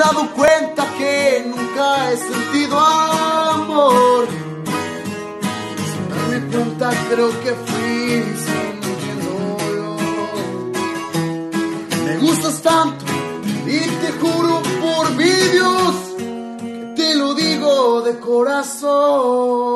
dado cuenta que nunca he sentido amor. Sin darme cuenta creo que fui sintiéndolo. Me gustas tanto y te juro por mi Dios que te lo digo de corazón.